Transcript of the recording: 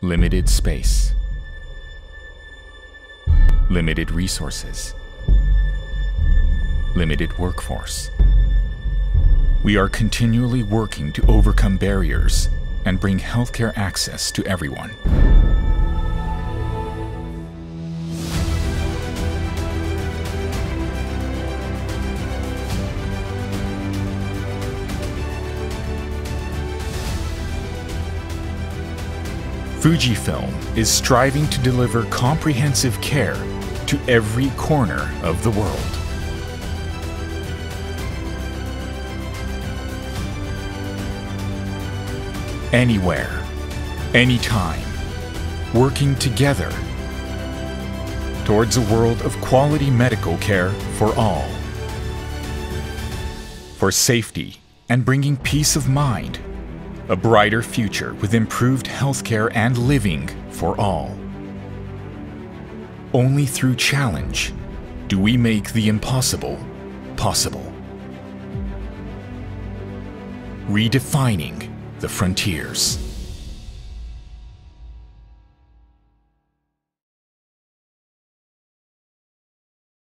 limited space, limited resources, limited workforce. We are continually working to overcome barriers and bring healthcare access to everyone. Fujifilm is striving to deliver comprehensive care to every corner of the world. Anywhere, anytime, working together towards a world of quality medical care for all. For safety and bringing peace of mind a brighter future with improved healthcare and living for all. Only through challenge do we make the impossible possible. Redefining the frontiers.